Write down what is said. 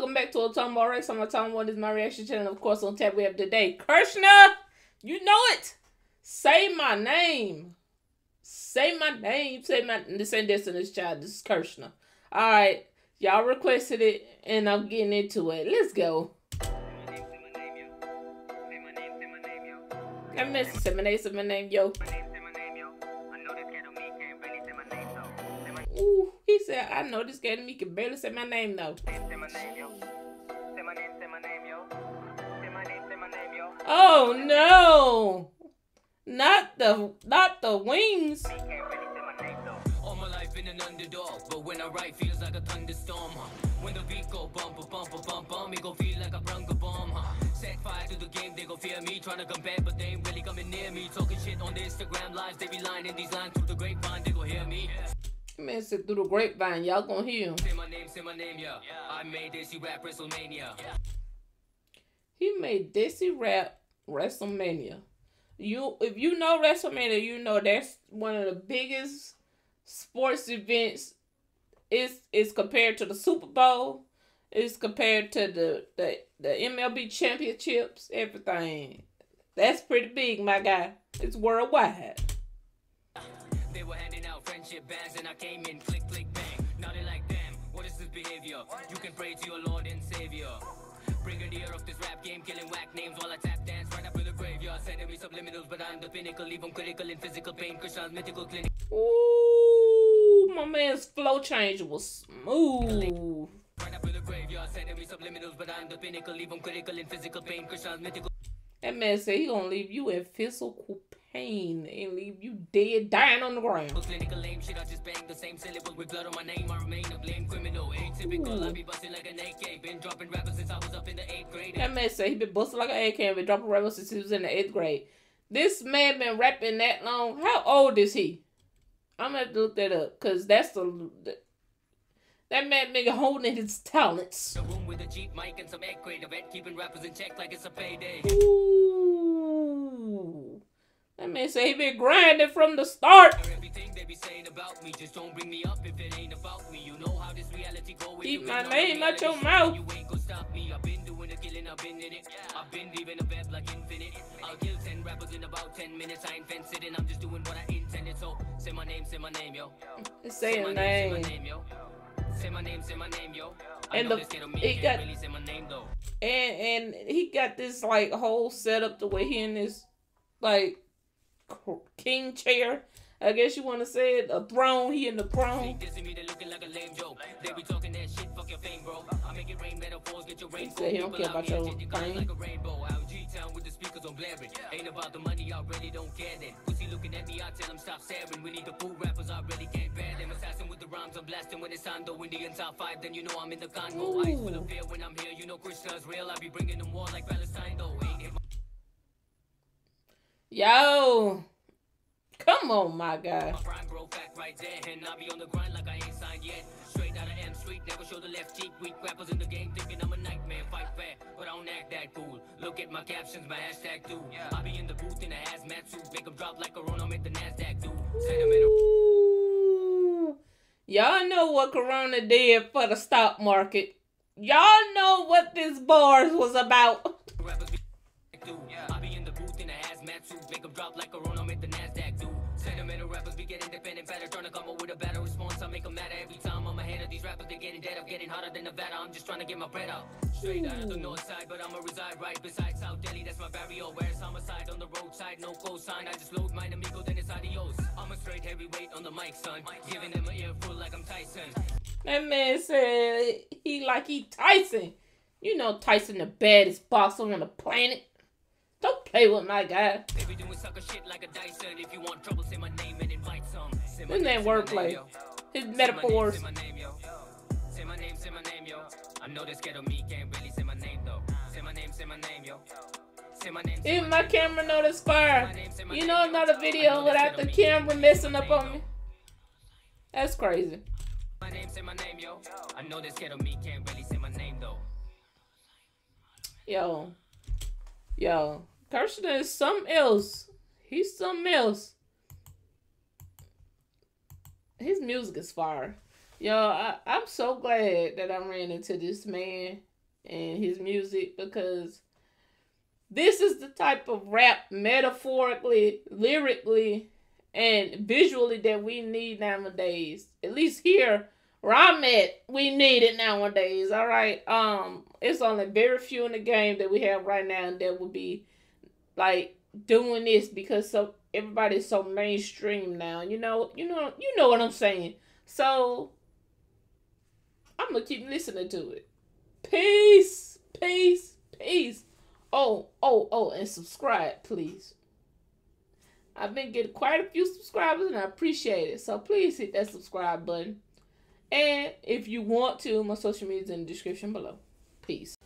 welcome back to A Tomboy Reacts. I'm Otomo One. This is my reaction channel. Of course, on tap we have today KR$NA. You know it. Say my name. Say my name. Say my. This ain't Destiny's Child. This is KR$NA. All right, y'all requested it, and I'm getting into it. Let's go. I missed say my name. Say my name, yo. Ooh, he said, I know this guy me can barely say my name though. Oh no! Not the not the wings. All my life in an underdog, but when I write feels like a thunderstorm. When the beat go bump bump bump bump, it go feel like a brunga bomb. Set fire to the game, they go fear me, trying to compare, but they ain't really coming near me. Talking shit on the Instagram lives, they be lying in these lines through the grapevine, they go hear me. Man said through the grapevine, y'all gonna hear him. Say my name, say my name, yeah. I made this, you rap WrestleMania. Yeah. He made Desi rap WrestleMania. You, if you know WrestleMania, you know that's one of the biggest sports events. It's it's compared to the Super Bowl. It's compared to the the the MLB championships. Everything. That's pretty big, my guy. It's worldwide. They were handing friendship bands and I came in click click bang. They like damn, what is this behavior? You can pray to your Lord and Savior. Ear of this rap game, killing whack names while I tap dance right up in the graveyard. Sending me subliminals, but I'm the pinnacle. Leave them critical in physical pain. KR$NA's mythical clinic. Ooh, my man's flow change was smooth. Right up in the graveyard, sending me subliminals, but I'm the pinnacle. Leave them critical in physical pain. KR$NA's mythical. That man said he gonna leave you in physical pain and leave you dead, dying on the ground. Clinical lame shit, I just bang the same syllable with blood on my name. I remain a blame criminal. Atypical, I be busting like an AK. Been dropping rappers since I was up in the eighth grade. That man said he been busting like an AK and been dropping rappers since he was in the eighth grade. This man been rapping that long. How old is he? I'm gonna have to look that up because that's the, the that man nigga holding his talents. A room with a Jeep mic and some egg crate event, keeping rappers in check like it's a payday. Ooh. That man say he been grinding from the start. Everything they be saying about me, just don't bring me up if it ain't about me. You know how this reality go. Keep my name out your mouth. You ain't gonna stop me. I've been doing the killing, I've been in it. I've been leaving a web like infinite. I'll kill 10 rappers in about 10 minutes. I ain't I'm just doing what I intended. So say my name, say my name, yo. Say, say my name. name, say my name, yo. Say my name, say my name, yo. And the he got really name, and and he got this like whole setup the way he and his like king chair. I guess you want to say it, a throne. He in the throne. He said he don't care about your thing. With the speakers on blaring. Ain't about the money, I really don't care then. Pussy looking at me, I tell him stop staring. We need the fool rappers, I really can't bear them. Assassin with the rhymes, I'm blasting when it's on though. Indian top five, then you know I'm in the Congo. Eyes full of fear when I'm here, you know KR$NA's real. I be bringing them war like Palestine though. Ain't Yo. Come on, my guy. Right there, and I be on the grind like I ain't signed yet. Straight out of M Street, never show the left cheek. Weak rappers in the game thinking I'm a nightmare. Fight fair, but I don't act that cool. Look at my captions, my hashtag too. I be in the booth in a hazmat suit, make them drop like Corona, make the Nasdaq do. Y'all know what Corona did for the stock market. Y'all know what this bars was about. A make them drop like Corona, make the Nasdaq do. Sentimental rappers be getting independent better, trying to come up with a better response. I make them matter every time I'm ahead of these rappers. they're getting dead, I'm getting hotter than Nevada. I'm just trying to get my bread out. Straight out of the north side, but I'ma reside right beside South Delhi. That's my barrio. Where it's homicide on the roadside, no cosign. I just load mine amigo, then it's adios. I'm a straight heavyweight on the mic, son. Giving them an earful like I'm Tyson. That man said he like he Tyson. You know Tyson the baddest boxer on the planet. Don't play with my guy. His name wordplay. His metaphors. Say my name, say my name, yo. I know this ghetto me can't really say my name though. Say my name, say my name, yo. Even my camera know this fire. You know another video without the camera messing up on me. That's crazy. My name, say my name, yo. I know this ghetto me can't really say my name though. Yo. Yo. KR$NA is something else. He's something else. His music is fire. Yo, I, I'm so glad that I ran into this man. and his music because this is the type of rap metaphorically, lyrically, and visually that we need nowadays. At least here where I'm at, we need it nowadays. All right. Um, it's only very few in the game that we have right now that would be like doing this because so everybody's so mainstream now. You know, you know, you know what I'm saying. So I'm gonna keep listening to it. Peace, peace, peace. Oh, oh, oh, and subscribe, please. I've been getting quite a few subscribers and I appreciate it. So please hit that subscribe button. And if you want to, my social media is in the description below. Peace.